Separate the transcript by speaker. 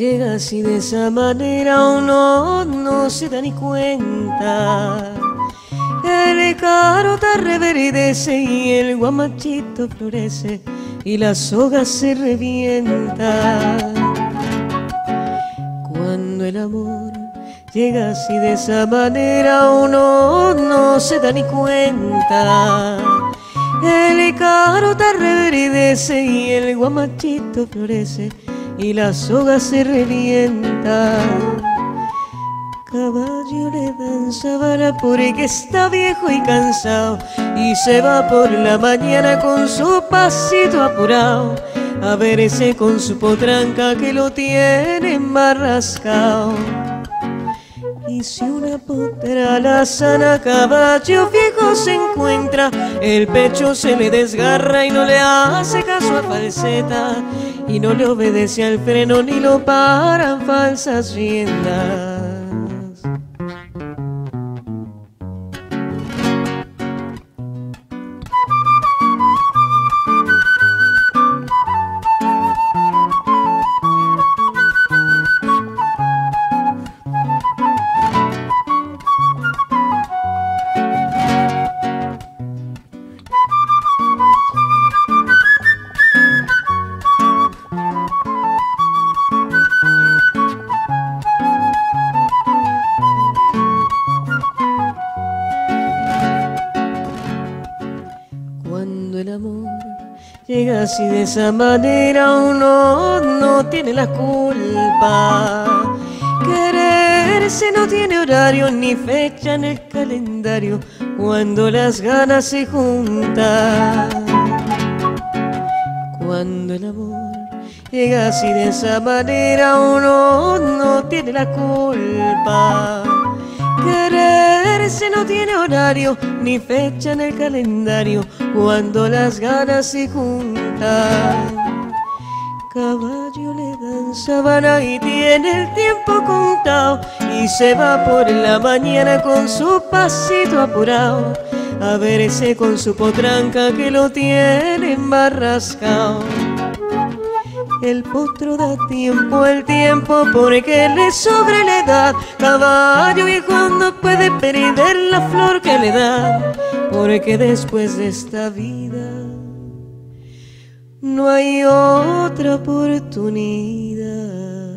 Speaker 1: Llega así de esa manera uno no se da ni cuenta. El carota reverdece y el guamachito florece y la soga se revienta. Cuando el amor llega así de esa manera uno no se da ni cuenta. El carota reverdece y el guamachito florece y la soga se revienta. Caballo le dan sabana porque está viejo y cansado y se va por la mañana con su pasito apurado a ver ese con su potranca que lo tiene embarrascado. Y si una potra la sana caballo viejo se encuentra, el pecho se le desgarra y no le hace caso a falseta y no le obedece al freno ni lo paran falsas riendas. Si de esa manera uno no tiene la culpa. Quererse no tiene horario ni fecha en el calendario cuando las ganas se juntan. Cuando el amor llega así de esa manera uno no tiene la culpa. Quererse no tiene horario ni fecha en el calendario cuando las ganas se juntan. Caballo le dan sabana y tiene el tiempo contado y se va por la mañana con su pasito apurado a ver ese con su potranca que lo tiene embarrascado. El potro da tiempo al tiempo porque le sobre la edad. Caballo y cuando puede perder la flor que le da, porque después de esta vida no hay otra oportunidad.